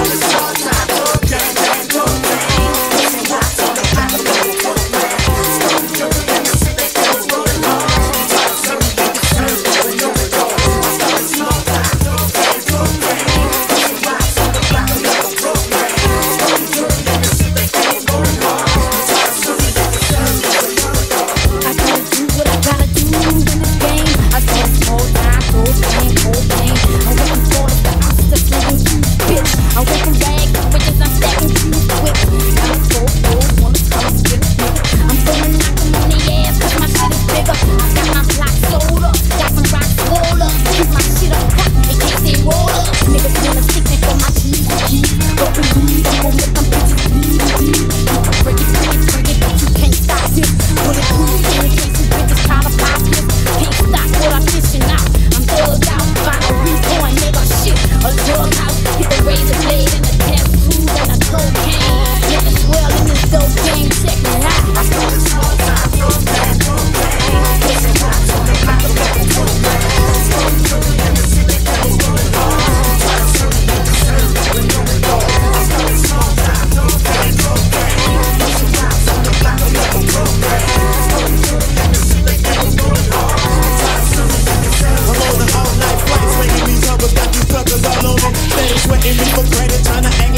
on the top. taking you for granted, trying to